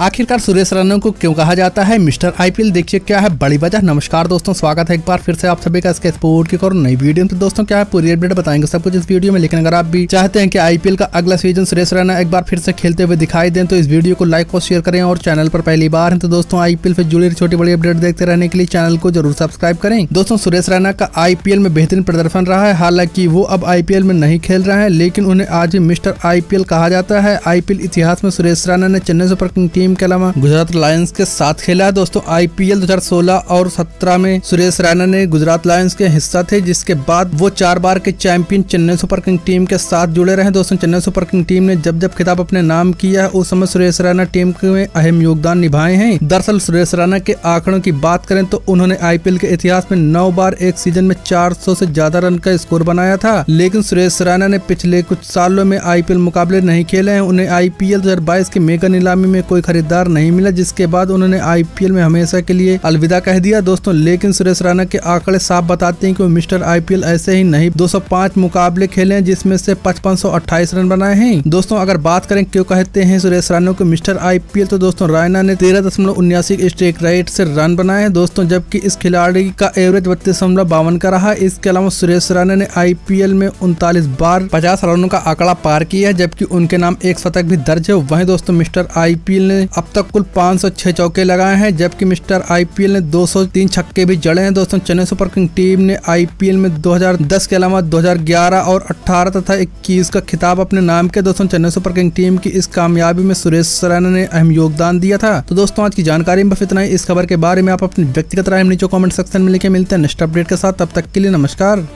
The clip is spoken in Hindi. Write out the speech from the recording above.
आखिरकार सुरेश रैना को क्यों कहा जाता है? मिस्टर आईपीएल देखिए क्या है? बड़ी वजह। नमस्कार दोस्तों, स्वागत है एक बार फिर से आप सभी का इसके स्पोर्ट की करो नई वीडियो तो दोस्तों, क्या है? पूरी अपडेट बताएँगे सब कुछ इस वीडियो में। लेकिन अगर आप भी चाहते हैं कि आईपीएल का अगला सीज़न सुरेश रैना एक बार फिर से खेलते हुए दिखाई दें तो इस वीडियो को लाइक और शेयर करें और चैनल पर पहली बार है तो दोस्तों, आईपीएल से जुड़ी छोटी बड़ी अपडेट देखते रहने के लिए चैनल को ज़रूर सब्सक्राइब करें। दोस्तों, सुरेश रैना का आईपीएल में बेहतरीन प्रदर्शन रहा है। हालाँकि वो अब आईपीएल में नहीं खेल रहे हैं, लेकिन उन्हें आज मिस्टर आईपीएल कहा जाता है। आईपीएल इतिहास में सुरेश रैना ने चेन्नई सुपर किंग टीम के अलावा गुजरात लायंस के साथ खेला है। दोस्तों आईपीएल 2016 और 17 में सुरेश रैना ने गुजरात लायंस के हिस्सा थे, जिसके बाद वो चार बार के champion Chennai super king team के साथ जुड़े रहे। दोस्तों, चेन्नई सुपर किंग टीम ने जब जब खिताब अपने नाम किया है उस समय सुरेश रैना टीम में अहम योगदान निभाए हैं। दरअसल, सुरेश रैना के आंकड़ों की बात करें तो उन्होंने आईपीएल के इतिहास में नौ बार एक सीज़न में चार से ज़्यादा रन का स्कोर बनाया था। लेकिन सुरेश रैना ने पिछले कुछ सालों में आईपीएल मुकाबले नहीं खेले हैं। उन्हें आईपीएल 2022 के मेगा नीलामी में कोई खरीदार नहीं मिला, जिसके बाद उन्होंने आईपीएल में हमेशा के लिए अलविदा कह दिया। दोस्तों, लेकिन सुरेश रैना के आंकड़े साफ़ बताते हैं कि मिस्टर आईपीएल ऐसे ही नहीं 205 मुकाबले खेले हैं, जिसमें से पचपन रन बनाए हैं। दोस्तों, अगर बात करें क्यों कहते हैं सुरेश रैना को मिस्टर आईपीएल तो दोस्तों रैना ने तेरह दशमलव उन्यासी स्ट्रेक राइट से रन बनाए हैं। दोस्तों, जबकि इस खिलाड़ी का एवरेज बत्तीस दशमलव बावन का रहा। इसके अलावा सुरेश रैना ने आईपीएल में उनतालीस बार पचास रनों का आंकड़ा पार किया है, जबकि उनके नाम एक शतक भी दर्ज है। वहीं दोस्तों, मिस्टर आईपीएल ने अब तक कुल पाँच सौ छह चौके लगाए हैं, जबकि मिस्टर आईपीएल ने 203 छक्के भी जड़े हैं। दोस्तों, चेन्नई सुपर किंग टीम ने आईपीएल में 2010 के अलावा 2011 और 18 तथा 21 का खिताब अपने नाम के दोस्तों, चेन्नई सुपर किंग टीम की इस कामयाबी में सुरेश सराना ने अहम योगदान दिया था। तो दोस्तों, आज की जानकारी में बस इतना ही। इस खबर के बारे में आप अपनी व्यक्तिगत राय नीचे कॉमेंट सेक्शन में लिखे। मिलते हैं नेक्स्ट अपडेट के साथ। तब तक के लिए नमस्कार।